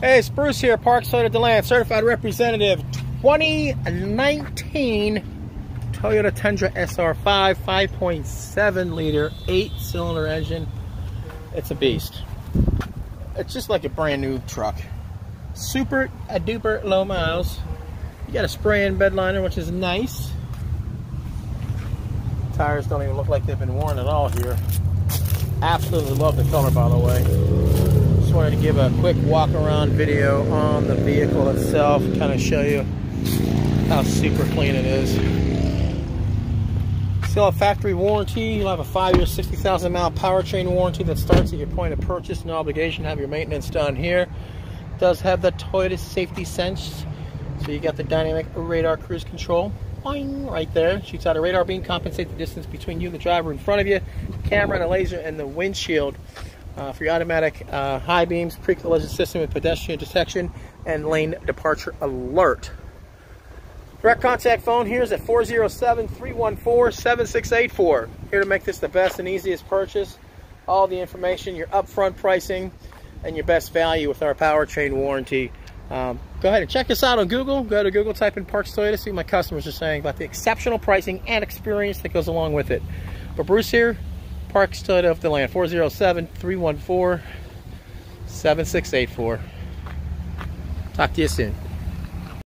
Hey, it's Bruce here, Parks Toyota DeLand, Certified Representative 2019 Toyota Tundra SR5 5.7 liter 8 cylinder engine. It's a beast. It's just like a brand new truck. Super a duper low miles. You got a spray in bed liner, which is nice. Tires don't even look like they've been worn at all here. Absolutely love the color, by the way wanted to give a quick walk around video on the vehicle itself, kind of show you how super clean it is. Still a factory warranty. You'll have a five-year, 60,000 mile powertrain warranty that starts at your point of purchase. No obligation to have your maintenance done here. It does have the Toyota Safety Sense. So you got the dynamic radar cruise control. Right there. Shoots out a radar beam, compensate the distance between you and the driver in front of you. Camera and a laser and the windshield uh, for your automatic uh, high beams, pre-collision system with pedestrian detection, and lane departure alert. Direct contact phone here is at 407-314-7684. Here to make this the best and easiest purchase. All the information, your upfront pricing, and your best value with our powertrain warranty. Um, go ahead and check us out on Google. Go to Google, type in Parks Toyota, see what my customers are saying about the exceptional pricing and experience that goes along with it. But Bruce here, Parks Toyota of DeLand, 407-314-7684. Talk to you soon.